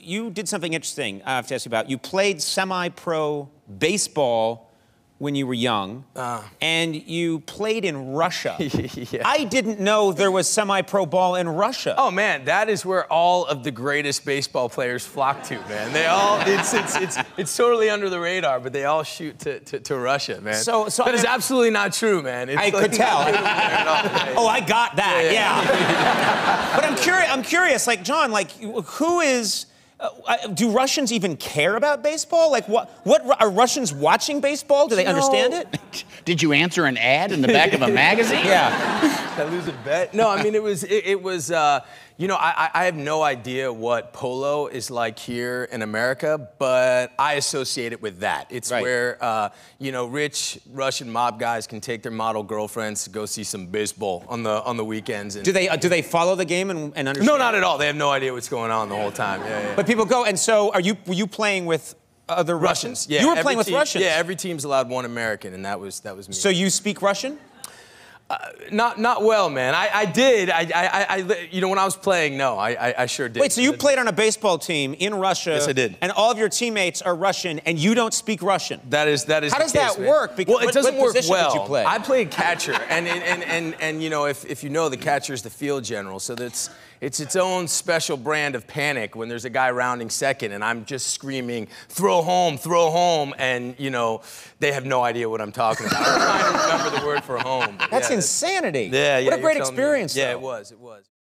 you did something interesting. I have to ask you about. You played semi-pro baseball when you were young, Uh. and you played in Russia. Yeah. I didn't know there was semi-pro ball in Russia. Oh man, that is where all of the greatest baseball players flock to, man. They all it's it's it's, it's totally under the radar, but they all shoot to, to, to Russia, man. So- so that is I- absolutely not true, man. It's I like could tell. not true at all. Yeah, Oh, I got that. Yeah, Yeah. yeah. but I'm curious. I'm curious. Like Jon, like who is? Uh, do Russians even care about baseball? Like what? What are Russians watching baseball? Do they You know- understand it? Did you answer an ad in the back of a magazine? Yeah. Did I lose a bet? No, I mean it was it, it was uh, you know I, I I have no idea what polo is like here in America, but I associate it with that. It's Right. where uh, you know rich Russian mob guys can take their model girlfriends to go see some baseball on the on the weekends. And Do they? Uh, do they follow the game and, and understand? no, not at all. They have no idea what's going on the whole time. Yeah, yeah. But people go. And so, are you? Were you playing with other Russians, yeah. You were playing with team- Russians. Yeah, every team's allowed one American, and that was that was me. So you speak Russian? Uh, not not well, man. I, I did. I, I, I you know when I was playing, no, I I, I sure did. Wait, so you played on a baseball team in Russia? Yes, I did. And all of your teammates are Russian, and you don't speak Russian. That is that is. How does case, that man. work? Because well, it what- doesn't what work position did you play? I played catcher, and and, and and and you know if if you know the catcher is the field general, so that's it's its own special brand of panic when there's a guy rounding second, and I'm just screaming, "Throw home, throw home!" and you know they have no idea what I'm talking about. I'm trying to remember the word for home. That's yeah, insanity. Yeah, yeah. What a great me. experience. Yeah, though. it was. It was.